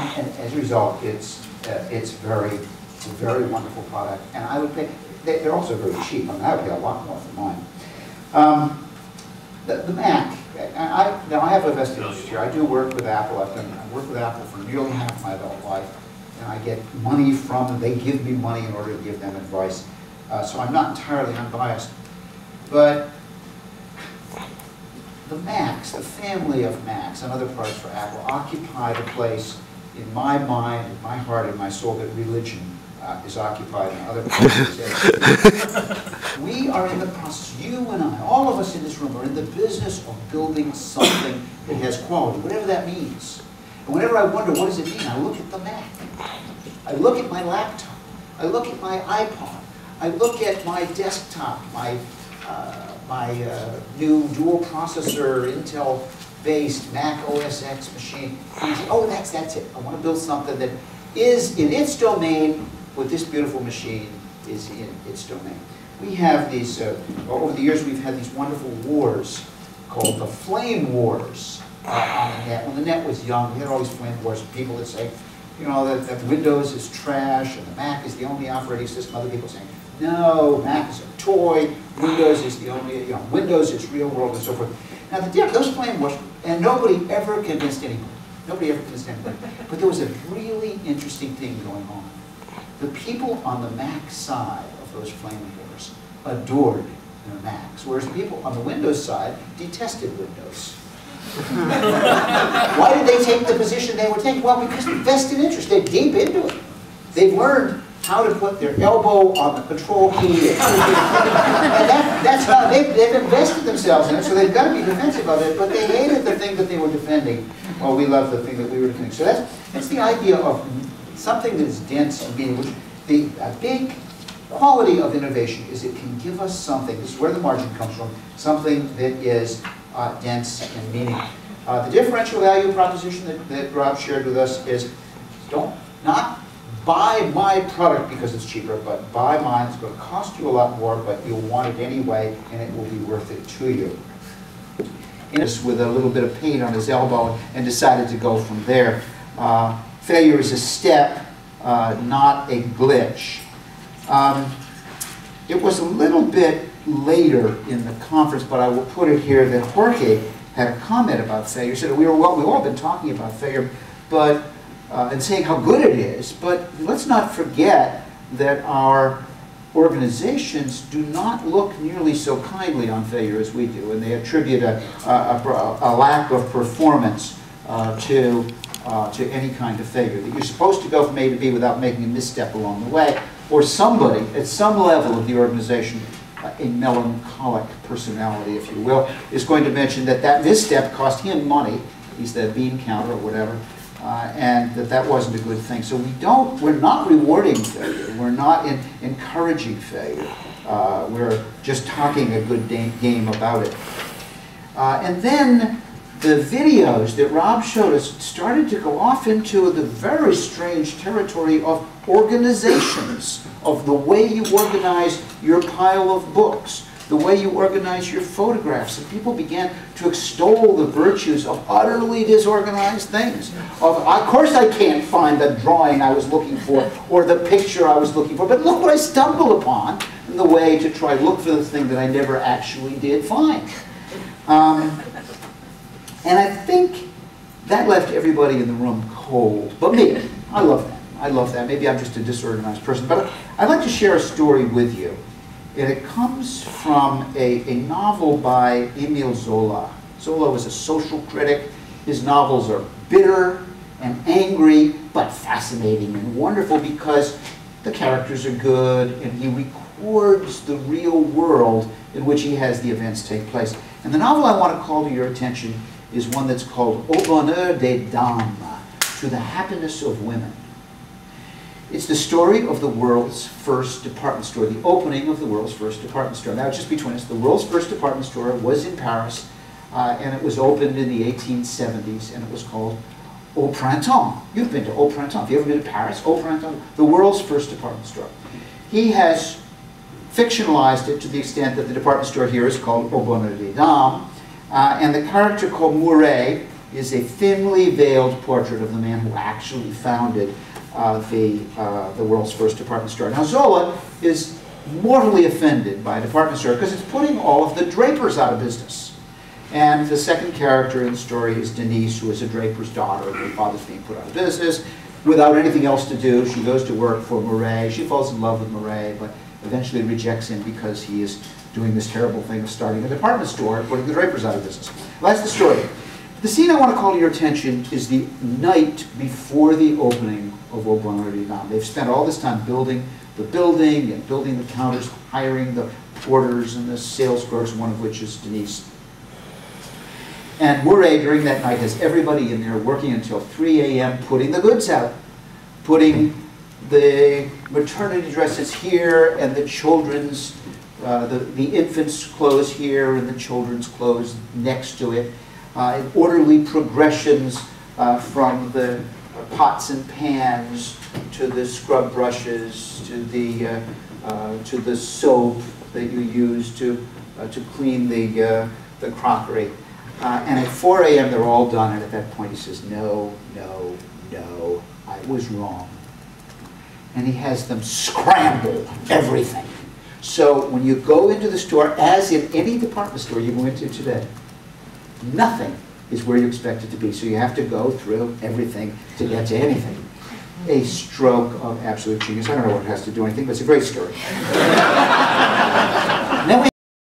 and, as a result, it's, uh, it's very, it's a very wonderful product. And I would pay, they, they're also very cheap. I mean, I would pay a lot more for mine. Um, the, the Mac, I, now I have a vested interest here. I do work with Apple. I've done, I worked with Apple for nearly half my adult life. And I get money from them. They give me money in order to give them advice. Uh, so I'm not entirely unbiased. But the Macs, the family of Macs and other products for Apple occupy the place in my mind, in my heart, in my soul that religion uh, is occupied in other places. we are in the process, you and I, all of us in this room are in the business of building something that has quality, whatever that means. And whenever I wonder, what does it mean? I look at the Mac. I look at my laptop. I look at my iPod. I look at my desktop, my, uh, my uh, new dual processor Intel-based Mac OS X machine. And say, oh, that's, that's it. I want to build something that is in its domain what this beautiful machine is in its domain. We have these, uh, over the years we've had these wonderful wars called the flame wars uh, on the net. When the net was young, we had all these flame wars, people that say, you know, that, that Windows is trash and the Mac is the only operating system. Other people saying, no, Mac is a toy. Windows is the only, you know, Windows is real world and so forth. Now, the, those flame wars, and nobody ever convinced anyone. Nobody ever convinced anybody. But there was a really interesting thing going on. The people on the Mac side of those flame wars adored their Macs, whereas the people on the Windows side detested Windows. Why did they take the position they were taking? Well, because vested interest. They're deep into it. They've learned how to put their elbow on the control key. they've, they've invested themselves in it, so they've got to be defensive of it, but they hated the thing that they were defending. Well, we love the thing that we were defending. So that's, that's the idea of something that is dense and which the a big quality of innovation is it can give us something, this is where the margin comes from, something that is uh, dense and meaning. Uh, the differential value proposition that, that Rob shared with us is don't buy my product because it's cheaper, but buy mine. It's going to cost you a lot more, but you'll want it anyway, and it will be worth it to you. With a little bit of paint on his elbow and decided to go from there. Uh, failure is a step, uh, not a glitch. Um, it was a little bit later in the conference, but I will put it here that Jorge had a comment about failure. He said we were well, we've all been talking about failure, but uh, and saying how good it is, but let's not forget that our organizations do not look nearly so kindly on failure as we do, and they attribute a, a, a lack of performance uh, to uh, to any kind of failure. That you're supposed to go from A to B without making a misstep along the way, or somebody at some level of the organization, uh, a melancholic personality, if you will, is going to mention that that misstep cost him money. He's the bean counter or whatever. Uh, and that that wasn't a good thing. So we don't, we're not rewarding failure. We're not in, encouraging failure. Uh, we're just talking a good game about it. Uh, and then the videos that Rob showed us started to go off into the very strange territory of organizations, of the way you organize your pile of books, the way you organize your photographs. And people began to extol the virtues of utterly disorganized things. Of, of course I can't find the drawing I was looking for or the picture I was looking for, but look what I stumbled upon in the way to try to look for the thing that I never actually did find. Um, and I think that left everybody in the room cold. But me, I love that. I love that. Maybe I'm just a disorganized person. But I'd like to share a story with you. And it comes from a, a novel by Emile Zola. Zola was a social critic. His novels are bitter and angry, but fascinating and wonderful because the characters are good and he records the real world in which he has the events take place. And the novel I want to call to your attention is one that's called Au bonheur des dames, to the happiness of women. It's the story of the world's first department store, the opening of the world's first department store. Now, just between us, the world's first department store was in Paris, uh, and it was opened in the 1870s, and it was called Au Printemps. You've been to Au Printemps. Have you ever been to Paris? Au Printemps, the world's first department store. He has fictionalized it to the extent that the department store here is called Au Bonheur des Dames, uh, and the character called Mouret is a thinly veiled portrait of the man who actually founded the, uh, the world's first department store. Now Zola is mortally offended by a department store because it's putting all of the drapers out of business. And the second character in the story is Denise, who is a draper's daughter. Her father's being put out of business. Without anything else to do, she goes to work for Murray. She falls in love with Murray, but eventually rejects him because he is doing this terrible thing of starting a department store and putting the drapers out of business. Well, that's the story. The scene I want to call to your attention is the night before the opening of Au Bon Regard. They've spent all this time building the building and building the counters, hiring the porters and the sales clerks, one of which is Denise. And Murray, during that night, has everybody in there working until 3 a.m., putting the goods out, putting the maternity dresses here and the children's, uh, the, the infant's clothes here and the children's clothes next to it, in orderly progressions uh, from the pots and pans to the scrub brushes to the, uh, uh, to the soap that you use to, uh, to clean the, uh, the crockery. Uh, and at 4 a.m. they're all done, and at that point he says, no, no, no, I was wrong. And he has them scramble everything. So when you go into the store, as in any department store you go into today, nothing is where you expect it to be. So you have to go through everything to get to anything. A stroke of absolute genius. I don't know what it has to do anything, but it's a great story. then we